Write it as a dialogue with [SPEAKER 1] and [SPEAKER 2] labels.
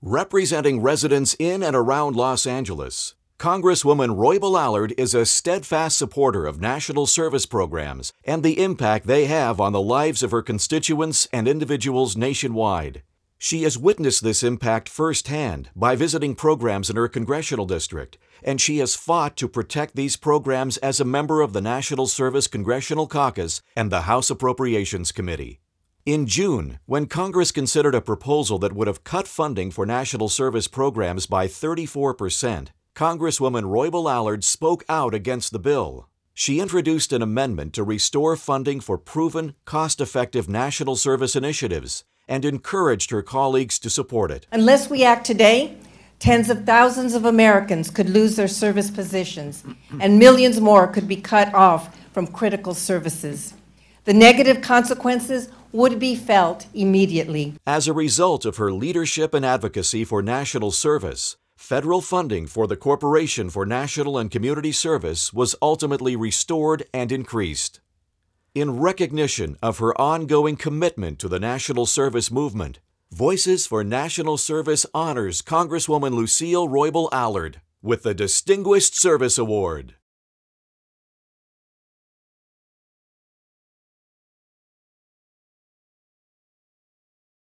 [SPEAKER 1] Representing residents in and around Los Angeles, Congresswoman Roybal Allard is a steadfast supporter of national service programs and the impact they have on the lives of her constituents and individuals nationwide. She has witnessed this impact firsthand by visiting programs in her congressional district, and she has fought to protect these programs as a member of the National Service Congressional Caucus and the House Appropriations Committee. In June, when Congress considered a proposal that would have cut funding for national service programs by 34 percent, Congresswoman Roybal Allard spoke out against the bill. She introduced an amendment to restore funding for proven, cost effective national service initiatives and encouraged her colleagues to support it.
[SPEAKER 2] Unless we act today, tens of thousands of Americans could lose their service positions, and millions more could be cut off from critical services. The negative consequences would be felt immediately.
[SPEAKER 1] As a result of her leadership and advocacy for national service, federal funding for the Corporation for National and Community Service was ultimately restored and increased. In recognition of her ongoing commitment to the national service movement, Voices for National Service honors Congresswoman Lucille Roybal Allard with the Distinguished Service Award.